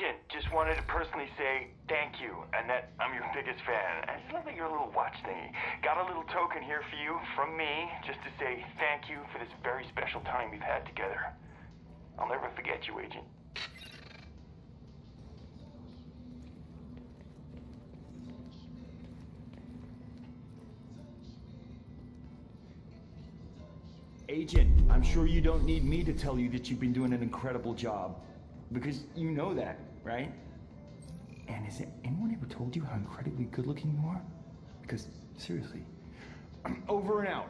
Agent, just wanted to personally say thank you, and that I'm your biggest fan. I just love that you're a little watch thingy. Got a little token here for you from me, just to say thank you for this very special time we've had together. I'll never forget you, Agent. Agent, I'm sure you don't need me to tell you that you've been doing an incredible job. Because you know that, right? And has anyone ever told you how incredibly good looking you are? Because, seriously, I'm over and out.